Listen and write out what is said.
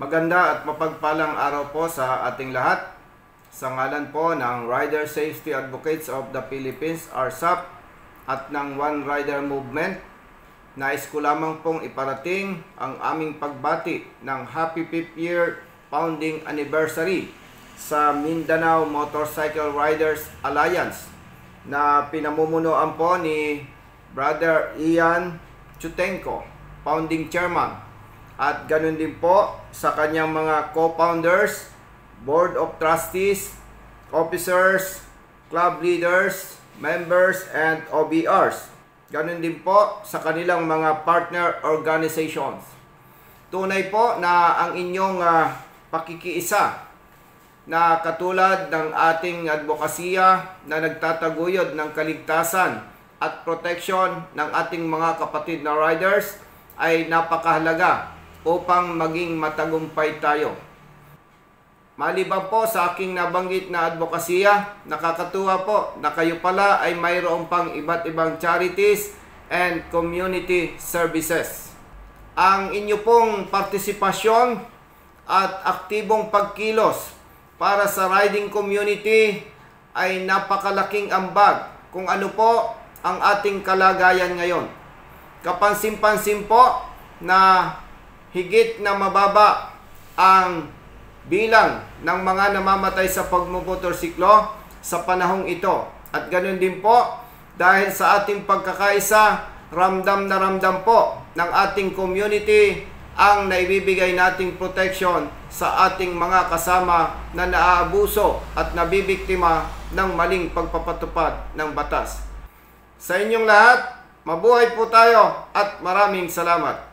Maganda at mapagpalang araw po sa ating lahat. Sa ngalan po ng Rider Safety Advocates of the Philippines, RSAP, at ng One Rider Movement, nais ko lamang pong iparating ang aming pagbati ng Happy 5th Year Founding Anniversary sa Mindanao Motorcycle Riders Alliance na pinamumunuan po ni Brother Ian Chutenko, founding chairman. At ganun din po sa kanyang mga co-founders, board of trustees, officers, club leaders, members, and OBRs. Ganun din po sa kanilang mga partner organizations. Tunay po na ang inyong uh, pakikiisa na katulad ng ating advokasya na nagtataguyod ng kaligtasan at protection ng ating mga kapatid na riders ay napakahalaga upang maging matagumpay tayo. Maliban po sa aking nabanggit na advokasya, nakakatuwa po na kayo pala ay mayroong pang iba't ibang charities and community services. Ang inyo pong partisipasyon at aktibong pagkilos para sa riding community ay napakalaking ambag kung ano po ang ating kalagayan ngayon. Kapansin-pansin po na higit na mababa ang bilang ng mga namamatay sa pagmumotorsiklo sa panahong ito. At ganoon din po, dahil sa ating pagkakaisa, ramdam na ramdam po ng ating community ang naibibigay nating protection sa ating mga kasama na naaabuso at nabibiktima ng maling pagpapatupad ng batas. Sa inyong lahat, mabuhay po tayo at maraming salamat.